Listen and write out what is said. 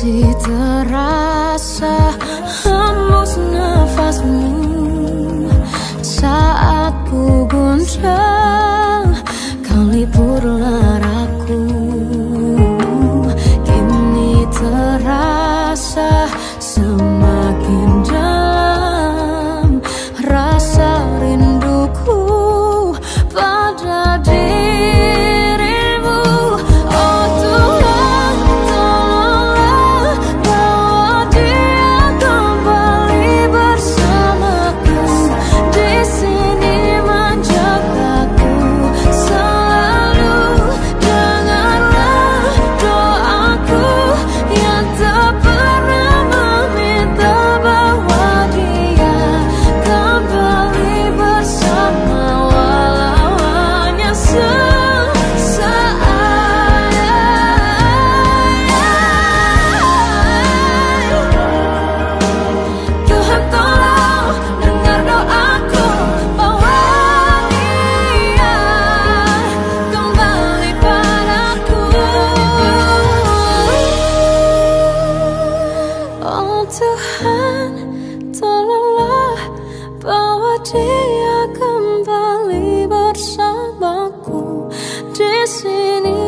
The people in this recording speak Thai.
Masih terasa listening.